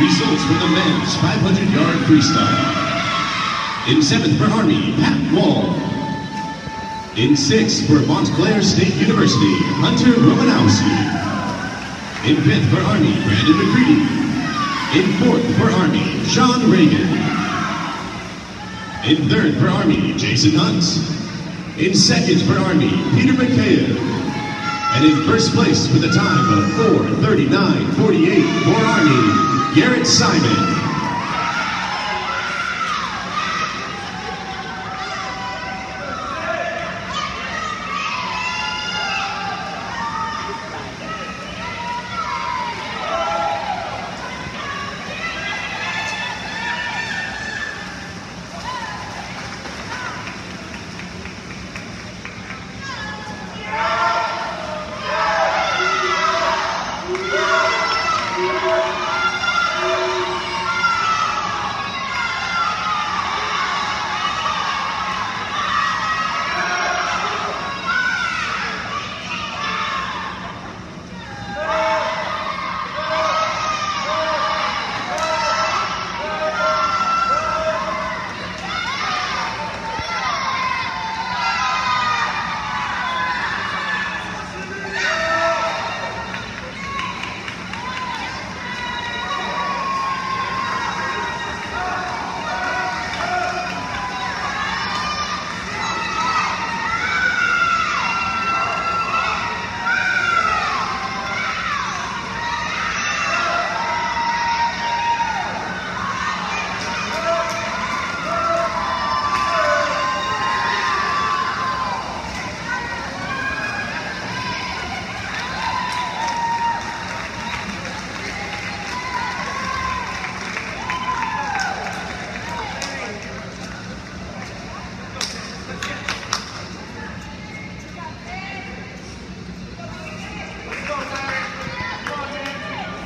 Results for the men's 500-yard freestyle. In seventh for Army, Pat Wall. In sixth for Montclair State University, Hunter Romanowski. In fifth for Army, Brandon McCready. In fourth for Army, Sean Reagan. In third for Army, Jason Hunt. In second for Army, Peter McKayev. And in first place with a time of 4.39.48 for Army, Garrett Simon.